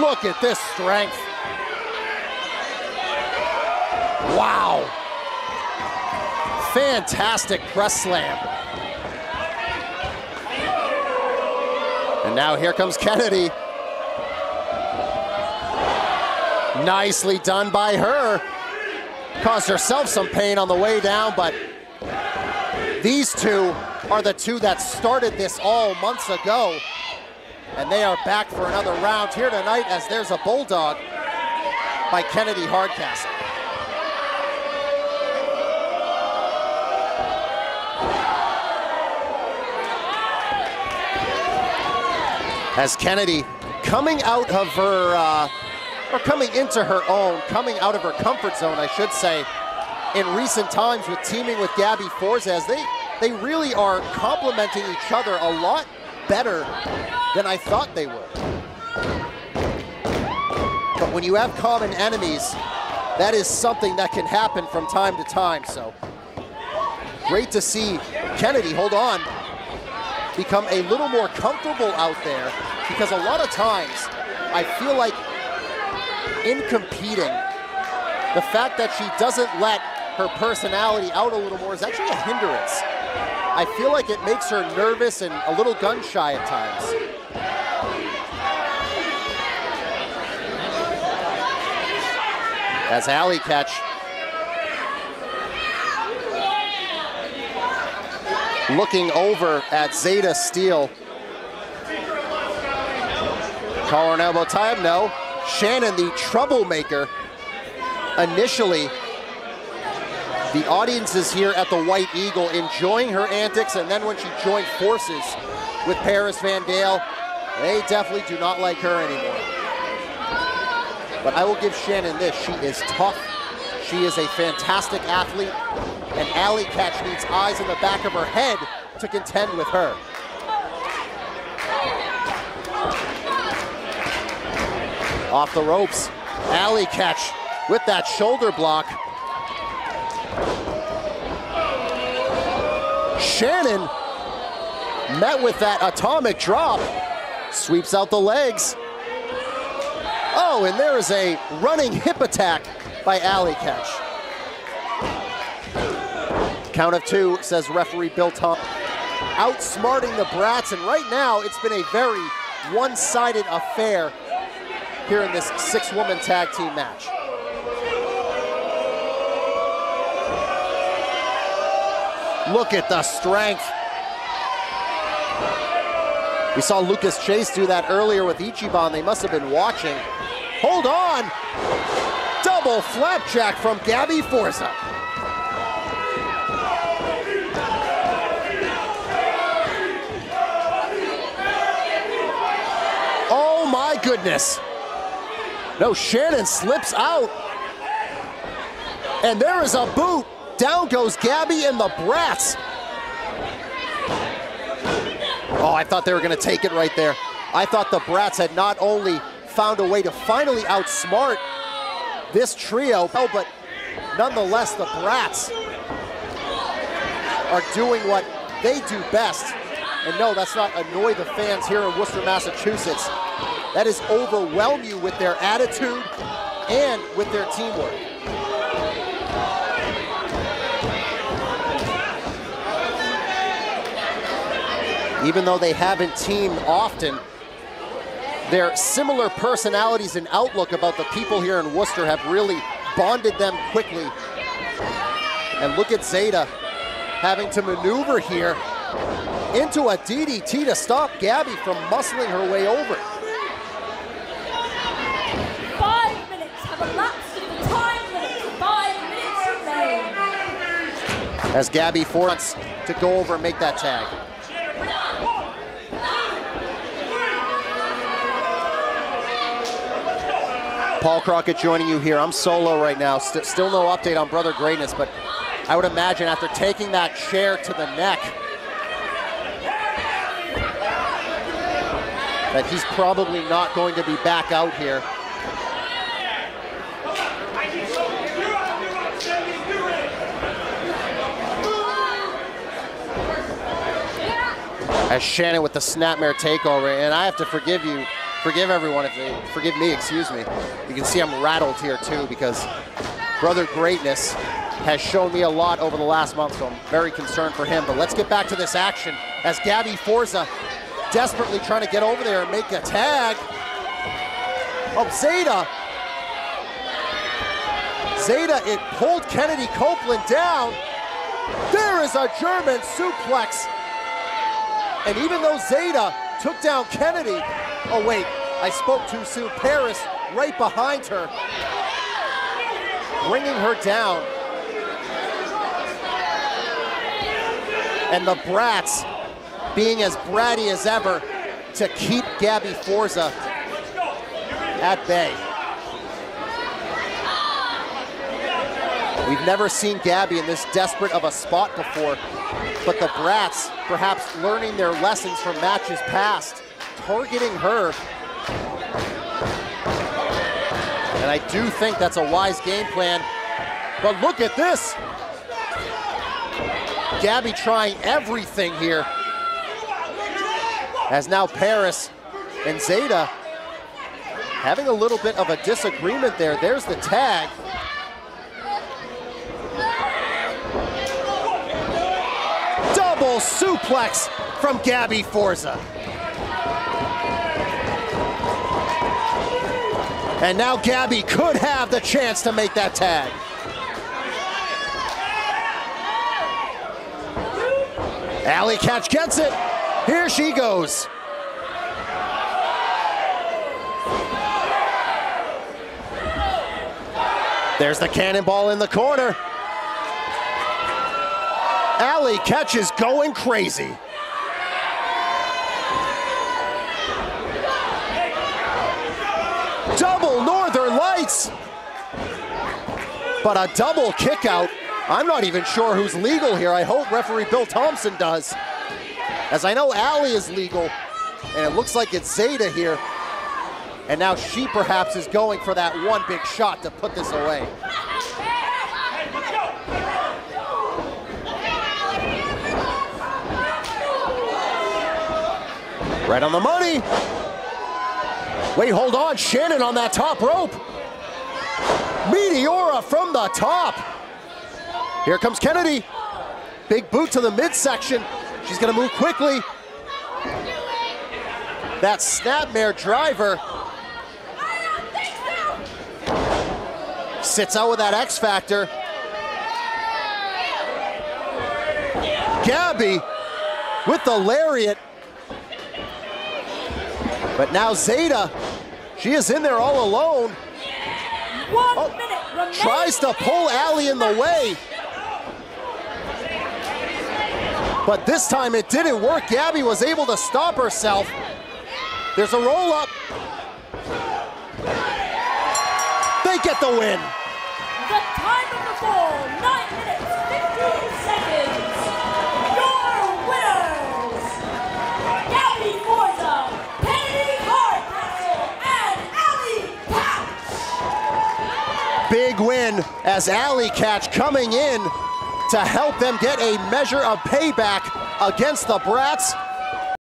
Look at this strength. Wow. Fantastic press slam. And now here comes Kennedi. Nicely done by her. Caused herself some pain on the way down, but these two are the two that started this all months ago. And they are back for another round here tonight as there's a bulldog by Kennedi Hardcastle. As Kennedi coming out of her, uh, or coming into her own, coming out of her comfort zone, I should say, in recent times with teaming with Gabby Forza, as they, they really are complementing each other a lot better than I thought they would. But when you have common enemies, that is something that can happen from time to time. So great to see Kennedi, hold on, become a little more comfortable out there because a lot of times I feel like in competing, the fact that she doesn't let her personality out a little more is actually a hindrance. I feel like it makes her nervous and a little gun shy at times. As Allie Katch. Looking over at Zayda Steel. Collar and elbow time, no. Shannon, the troublemaker, initially the audience is here at the White Eagle enjoying her antics, and then when she joined forces with Paris Van Dale, they definitely do not like her anymore. But I will give Shannon this, she is tough, she is a fantastic athlete, and Allie Katch needs eyes in the back of her head to contend with her. Off the ropes, Allie Katch with that shoulder block. Shannon met with that atomic drop, sweeps out the legs. Oh, and there is a running hip attack by Allie Katch. Count of two, says referee Bill Tom. Outsmarting the Bratz, and right now it's been a very one-sided affair here in this six-woman tag team match. Look at the strength. We saw Lucas Chase do that earlier with Ichiban. They must have been watching. Hold on. Double flapjack from Gabby Forza. Oh my goodness. No, Shannon slips out. And there is a boot. Down goes Gabby and the Bratz. Oh, I thought they were going to take it right there. I thought the Bratz had not only found a way to finally outsmart this trio, oh, but nonetheless, the Bratz are doing what they do best. And no, that's not annoy the fans here in Worcester, Massachusetts. That is overwhelm you with their attitude and with their teamwork. Even though they haven't teamed often, their similar personalities and outlook about the people here in Worcester have really bonded them quickly. And look at Zayda having to maneuver here into a DDT to stop Gabby from muscling her way over. Five minutes have elapsed in the time limit. Five minutes remain. As Gabby forces to go over and make that tag. Paul Crockett joining you here. I'm solo right now. St still no update on Brother Greatness, but I would imagine after taking that chair to the neck, that he's probably not going to be back out here. As Shannon with the snapmare takeover, and I have to forgive you forgive everyone if they forgive me, excuse me. You can see I'm rattled here too because Brother Greatness has shown me a lot over the last month, so I'm very concerned for him. But let's get back to this action as Gabby Forza desperately trying to get over there and make a tag. Oh, Zayda. Zayda, it pulled Kennedi Copeland down. There is a German suplex. And even though Zayda took down Kennedi, oh wait, I spoke too soon. Paris right behind her, bringing her down. And the Bratz being as bratty as ever to keep Gabby Forza at bay. We've never seen Gabby in this desperate of a spot before, but the Brats perhaps learning their lessons from matches past, targeting her. And I do think that's a wise game plan, but look at this. Gabby trying everything here. As now Paris and Zayda having a little bit of a disagreement there. There's the tag. Double suplex from Gabby Forza. And now Gabby could have the chance to make that tag. Allie Katch gets it. Here she goes. There's the cannonball in the corner. Allie catches going crazy. But a double kick out. I'm not even sure who's legal here. I hope referee Bill Thompson does. As I know Allie is legal, and it looks like it's Zayda here. And now she perhaps is going for that one big shot to put this away. Right on the money. Wait, hold on. Shannon on that top rope. Meteora from the top. Here comes Kennedi. Big boot to the midsection. She's to move quickly. That snapmare driver sits out with that X Factor. Gabby with the lariat. But now Zayda, she is in there all alone. One Oh, minute remaining. Tries to pull Allie in the way. But this time it didn't work. Gabby was able to stop herself. There's a roll up. They get the win. The time of the fall, 9 minutes, 15 seconds. Your winners, Gabby Forza, Kennedi Hardcastle, and Allie Katch. Big win as Allie Katch coming in to help them get a measure of payback against the Bratz.